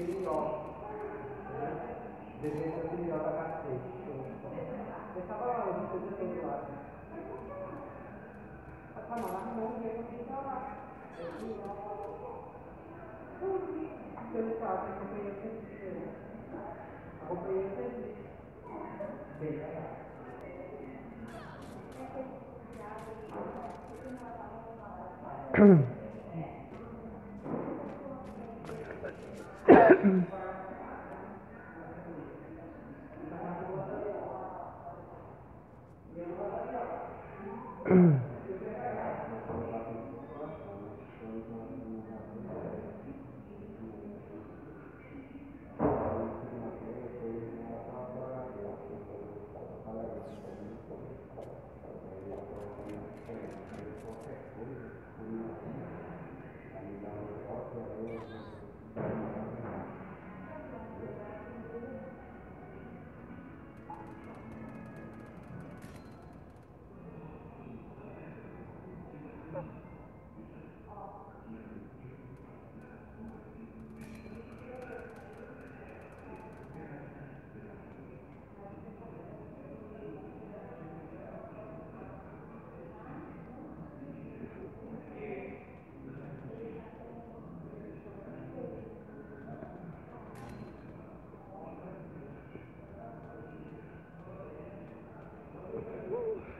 指を自分の指を分かってで、サバる、もうけ、とあ、Mm-hmm.